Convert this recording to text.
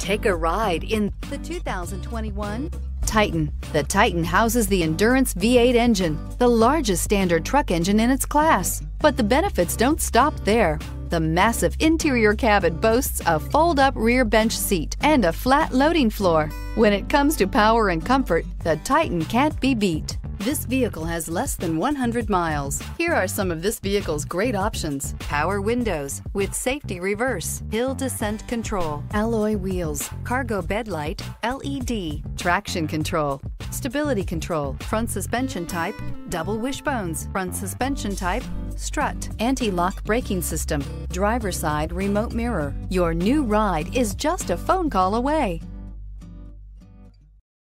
Take a ride in the 2021 Titan. The Titan houses the Endurance V8 engine, the largest standard truck engine in its class. But the benefits don't stop there. The massive interior cabin boasts a fold-up rear bench seat and a flat loading floor. When it comes to power and comfort, the Titan can't be beat. This vehicle has less than 100 miles. Here are some of this vehicle's great options. Power windows with safety reverse, hill descent control, alloy wheels, cargo bed light, LED, traction control, stability control, front suspension type, double wishbones, front suspension type, strut, anti-lock braking system, driver side remote mirror. Your new ride is just a phone call away.